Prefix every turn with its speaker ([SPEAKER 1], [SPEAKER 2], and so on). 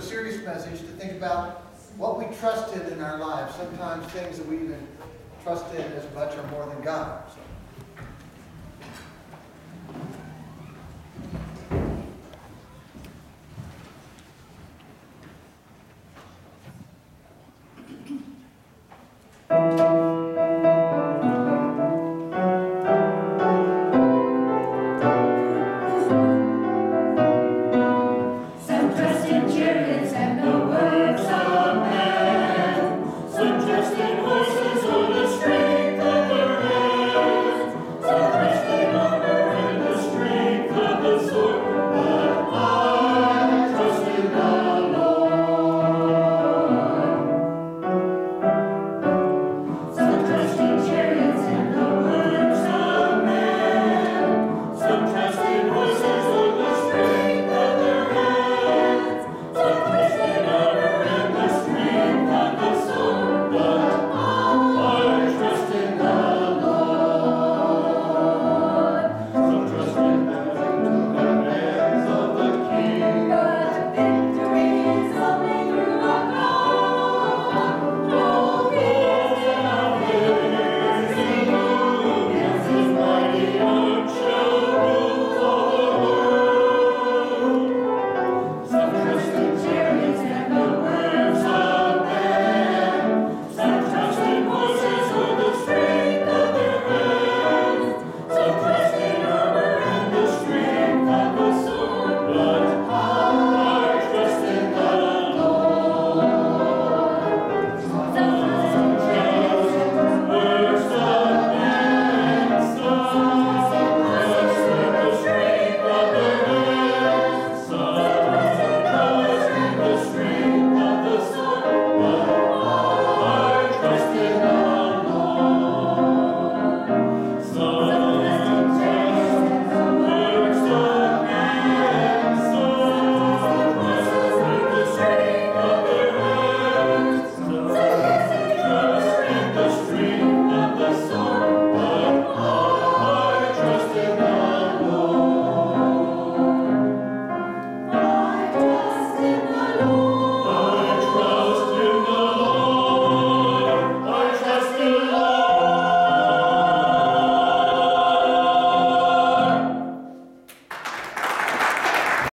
[SPEAKER 1] a serious message to think about what we trusted in our lives. Sometimes things that we even trusted as much or more than God. So